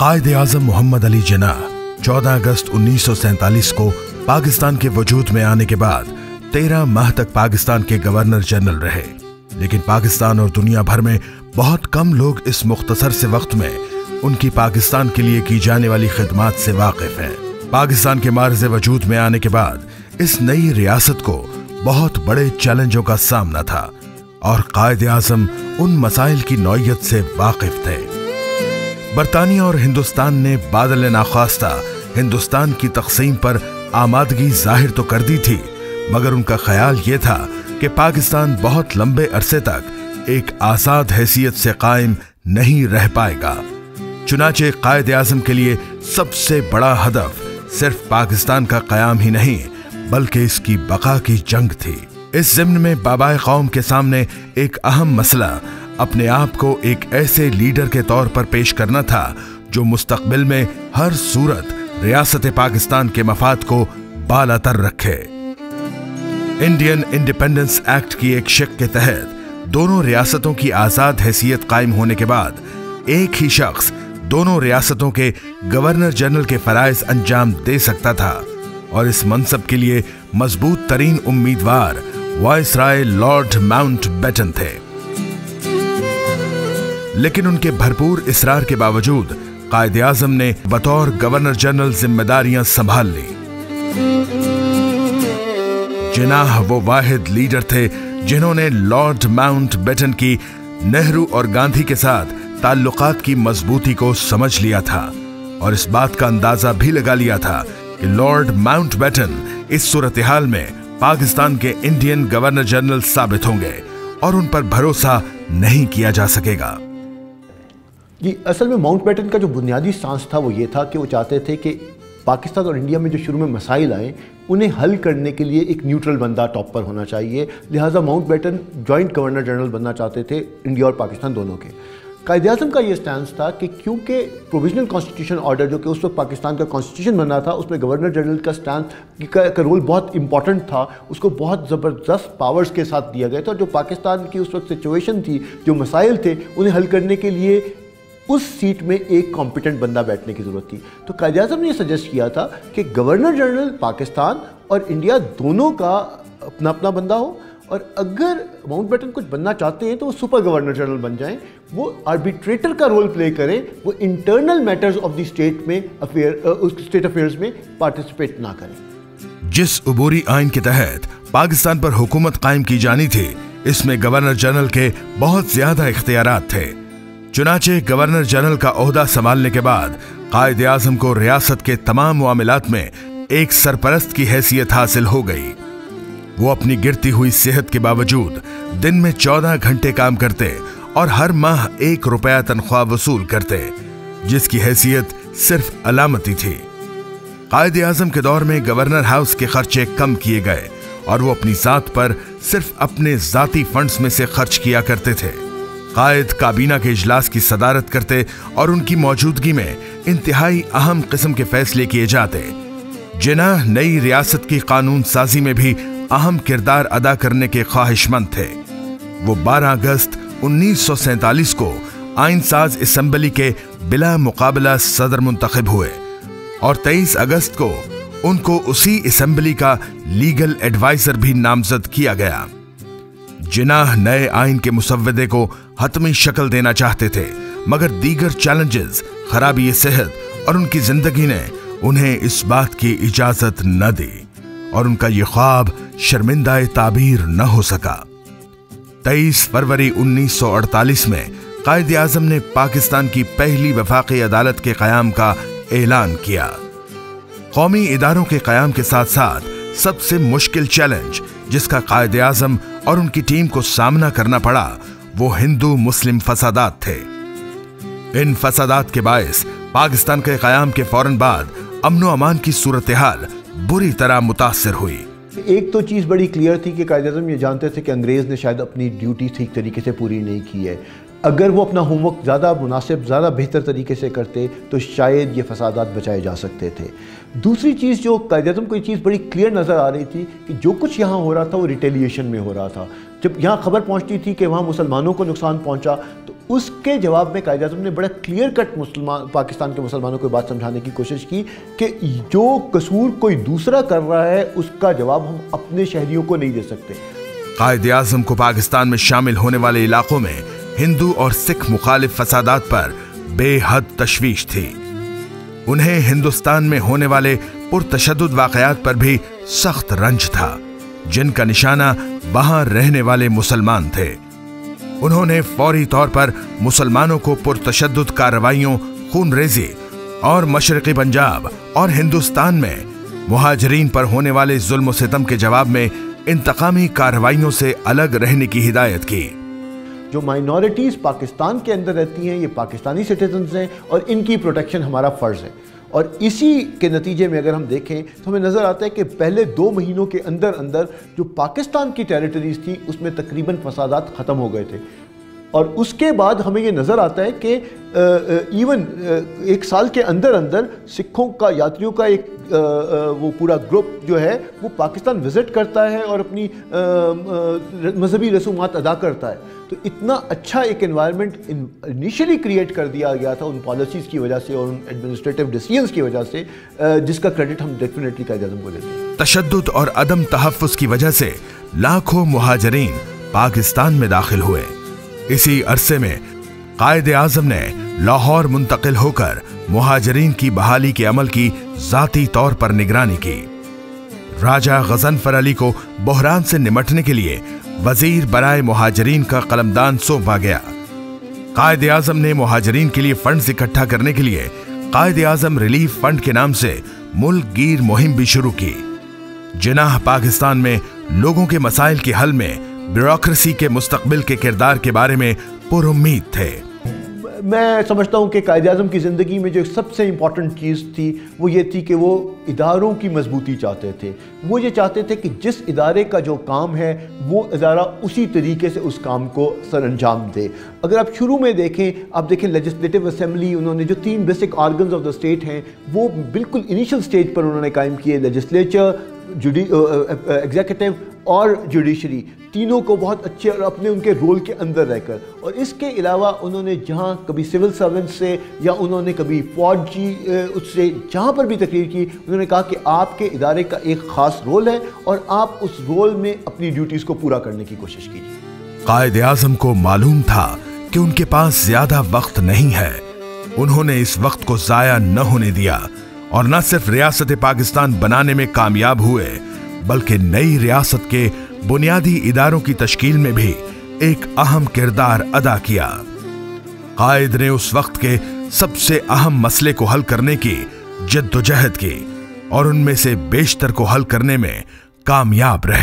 कायद आज़म मोहम्मद अली जना 14 अगस्त 1947 को पाकिस्तान के वजूद में आने के बाद 13 माह तक पाकिस्तान के गवर्नर जनरल रहे। लेकिन पाकिस्तान और दुनिया भर में बहुत कम लोग इस मुख्तसर से वक्त में उनकी पाकिस्तान के लिए की जाने वाली खिदमात से वाकिफ हैं। पाकिस्तान के मार्ज वजूद में आने के बाद इस नई रियासत को बहुत बड़े चैलेंजों का सामना था और कायद आज़म उन मसाइल की नौयत से वाकिफ थे। बरतानिया और हिंदुस्तान ने बादल नाख्वास्ता हिंदुस्तान की तकसीम पर आमादगी ज़ाहिर तो कर दी थी, मगर उनका ख्याल यह था कि पाकिस्तान बहुत लंबे अरसे तक एक आज़ाद हैसियत से कायम नहीं रह पाएगा। चुनाचे कायद आज़म के लिए सबसे बड़ा हदफ सिर्फ़ पाकिस्तान का कयाम ही नहीं, बल्कि इसकी बका की जंग थी। इस जिम्न में बाबाए कौम के सामने एक अहम मसला अपने आप को एक ऐसे लीडर के तौर पर पेश करना था, जो मुस्तकबिल में हर सूरत, रियासत पाकिस्तान के मफाद को बालातर रखे। इंडियन इंडिपेंडेंस एक्ट की एक शिक के तहत दोनों रियासतों की आज़ाद हैसियत कायम होने के बाद, एक ही शख्स दोनों रियासतों के गवर्नर जनरल के फ़रज़ अंजाम दे सकता था और इस मनसब के लिए मज़बूत तरीन उम्मीदवार viceroy Lord Mountbatten थे। लेकिन उनके भरपूर इसरार के बावजूद, कायद आज़म ने बतौर गवर्नर जनरल जिम्मेदारियाँ संभाल ली। जिनाह वो वाहिद लीडर थे जिन्होंने लॉर्ड माउंट बेटन की नेहरू और गांधी के साथ ताल्लुकात की मजबूती को समझ लिया था और इस बात का अंदाज़ा भी लगा लिया था कि लॉर्ड माउंट बेटन इस सूरत हाल में पाकिस्तान के इंडियन गवर्नर जनरल साबित होंगे और उन पर भरोसा नहीं किया जा सकेगा। जी असल में माउंट बैटन का जो बुनियादी सांस था वो ये था कि वो चाहते थे कि पाकिस्तान और इंडिया में जो शुरू में मसाइल आए उन्हें हल करने के लिए एक न्यूट्रल बंदा टॉप पर होना चाहिए। लिहाजा Mountbatten joint governor general बनना चाहते थे इंडिया और पाकिस्तान दोनों के। कायद अजम का ये स्टैंड था कि क्योंकि प्रोविजनल कॉन्स्टिट्यूशन ऑर्डर जो कि उस वक्त पाकिस्तान का कॉन्स्टिट्यूशन बना था उसमें गवर्नर जनरल का स्टैंड का, का रोल बहुत इंपॉर्टेंट था उसको बहुत ज़बरदस्त पावर्स के साथ दिया गया था। जो पाकिस्तान की उस वक्त सिचुएशन थी जो मसाइल थे उन्हें हल करने के लिए उस सीट में एक कॉम्पिटेंट बंदा बैठने की ज़रूरत थी। तो कायद अजम ने यह सजेस्ट किया था कि गवर्नर जनरल पाकिस्तान और इंडिया दोनों का अपना अपना बंदा हो और अगर माउंट बैटन कुछ बनना चाहते हैं तो वो सुपर गवर्नर जनरल बन जाएँ, वो आर्बिट्रेटर का रोल प्ले करें, वो internal matters of the state में अफेयर उस स्टेट अफेयर्स में पार्टिसिपेट ना करें। जिस उबोरी आइन के तहत पाकिस्तान पर हुकूमत कायम की जानी थी, इसमें गवर्नर जनरल के बहुत ज़्यादा इख्तियार थे। चुनाचे गवर्नर जनरल का ओहदा संभालने के बाद कायद आज़म को रियासत के तमाम मामलात में एक सरपरस्त की हैसियत हासिल हो गई। वो अपनी गिरती हुई सेहत के बावजूद दिन में चौदह घंटे काम करते और हर माह एक रुपया तनख्वाह वसूल करते, जिसकी हैसियत सिर्फ़ अलामती थी। कायद आज़म के दौर में गवर्नर हाउस के खर्चे कम किए गए और वो अपनी जात पर सिर्फ़ अपने जाती फंड्स में से खर्च किया करते थे। कायद काबीना के इजलास की सदारत करते और उनकी मौजूदगी में इंतहाई अहम किस्म के फैसले किए जाते। जिन्ह नई रियासत की कानून साजी में भी अहम किरदार अदा करने के ख्वाहिशमंद थे। वो 12 अगस्त 1947 को आइन साज असम्बली के बिला मुकाबला सदर मुंतखब हुए और 23 अगस्त को उनको उसी असम्बली का लीगल एडवाइजर भी नामजद किया गया। जिनाह नए आइन के मुसवदे को हतमी शक्ल देना चाहते थे, मगर दीगर चैलेंजेस खराबी सेहत और उनकी ज़िंदगी ने उन्हें इस बात की इजाज़त न दी और उनका यह ख्वाब शर्मिंदा ताबीर न हो सका। 23 फरवरी 1948 में कायद आज़म ने पाकिस्तान की पहली वफाकी अदालत के कयाम का ऐलान किया। कौमी इदारों के कयाम के साथ साथ सबसे मुश्किल चैलेंज जिसका कायद आज़म और उनकी टीम को सामना करना पड़ा, वो हिंदू मुस्लिम फसादात थे। इन फसादात के बायस पाकिस्तान के कयाम के फ़ौरन बाद अमनो अमान की सूरत हाल बुरी तरह मुतासर हुई। एक तो चीज़ बड़ी क्लियर थी कि कायद अजम ये जानते थे कि अंग्रेज़ ने शायद अपनी ड्यूटी ठीक तरीके से पूरी नहीं की है। अगर वो अपना होमवर्क ज़्यादा मुनासिब, ज़्यादा बेहतर तरीके से करते तो शायद ये फसादात बचाए जा सकते थे। दूसरी चीज़ जो कायद अजम को चीज़ बड़ी क्लियर नज़र आ रही थी कि जो कुछ यहाँ हो रहा था, वो रिटेलिएशन में हो रहा था। जब यहाँ खबर पहुँचती थी कि वहाँ मुसलमानों को नुकसान पहुँचा तो उसके जवाब में कायद ने बड़ा क्लियर कट मुसलमान, पाकिस्तान के मुसलमानों को बात समझाने की कोशिश की कि जो कसूर कोई दूसरा कर रहा है, उसका जवाब हम अपने शहरियों को नहीं दे सकते। कायद अजम को पाकिस्तान में शामिल होने वाले इलाकों में हिंदू और सिख मुखालिफ फसादात पर बेहद तशवीश थी। उन्हें हिंदुस्तान में होने वाले पुरतशद वाकयात पर भी सख्त रंज था, जिनका निशाना वहाँ रहने वाले मुसलमान थे। उन्होंने फौरी तौर पर मुसलमानों को पुरतशद कार्रवाइयों खून रेजी और मशरकी पंजाब और हिंदुस्तान में मुहाजरीन पर होने वाले जुल्म सितम के जवाब में इंतकामी कार्रवाइयों से अलग रहने की हिदायत की। जो माइनॉरिटीज़ पाकिस्तान के अंदर रहती हैं, ये पाकिस्तानी सिटीजन हैं और इनकी प्रोटेक्शन हमारा फ़र्ज़ है। और इसी के नतीजे में अगर हम देखें तो हमें नज़र आता है कि पहले दो महीनों के अंदर अंदर जो पाकिस्तान की टेरिटरीज़ थी, उसमें तकरीबन फसादात ख़त्म हो गए थे। और उसके बाद हमें ये नज़र आता है कि इवन एक साल के अंदर अंदर सिखों का यात्रियों का एक आ, वो पूरा ग्रुप जो है वो पाकिस्तान विज़िट करता है और अपनी मजहबी रसूमात अदा करता है। तो इतना अच्छा एक इन्वायरमेंट इनिशियली क्रिएट कर दिया गया था उन पॉलिसीज़ की वजह से और उन एडमिनिस्ट्रेटिव डिसीजंस की वजह से जिसका क्रेडिट हम डेफिनेटली कायद अजम को देते हैं। तशद और अदम तहफ़ की वजह से लाखों महाजरीन पाकिस्तान में दाखिल हुए। इसी अरसे में कायद आज़म ने लाहौर मुंतकिल होकर मुहाजरीन की बहाली के अमल की जाती तौर पर निगरानी की। राजा गजनफर अली को बहरान से निमटने के लिए वज़ीर बराए मुहाजरीन का कलमदान सौंपा गया। कायद आज़म ने मुहाजरीन के लिए फंड इकट्ठा करने के लिए कायद आज़म रिलीफ फंड के नाम से मुल्क गिर मुहिम भी शुरू की। जिनाह पाकिस्तान में लोगों के मसाइल के हल में ब्यूरोक्रेसी के मुस्तकबिल के किरदार के बारे में पुरुद थे। मैं समझता हूँ कि कायद अजम की ज़िंदगी में जो सबसे इंपॉर्टेंट चीज़ थी, वो ये थी कि वो इदारों की मजबूती चाहते थे। वो ये चाहते थे कि जिस इदारे का जो काम है, वो इदारा उसी तरीके से उस काम को सर अंजाम दे। अगर आप शुरू में देखें, आप देखें लेजिस्लेटिव असम्बली उन्होंने जो तीन basic organ of the state हैं, वो बिल्कुल इनिशियल स्टेज पर उन्होंने कायम किए। लेजिस्लेचर जुडी एग्जीक्यूटिव और जुडिशरी तीनों को बहुत अच्छे और अपने उनके रोल के अंदर रहकर। और इसके अलावा उन्होंने जहाँ कभी सिविल सर्वेंट से या उन्होंने कभी फौजी उससे जहाँ पर भी तकरीर की, उन्होंने कहा कि आपके इदारे का एक ख़ास रोल है और आप उस रोल में अपनी ड्यूटीज़ को पूरा करने की कोशिश कीजिए। कायद आज़म को मालूम था कि उनके पास ज़्यादा वक्त नहीं है। उन्होंने इस वक्त को ज़ाया न होने दिया और न सिर्फ़ रियासत पाकिस्तान बनाने में कामयाब हुए बल्कि नई रियासत के बुनियादी इदारों की तश्कील में भी एक अहम किरदार अदा किया। कायद ने उस वक्त के सबसे अहम मसले को हल करने की जद्दोजहद की और उनमें से बेशतर को हल करने में कामयाब रहे।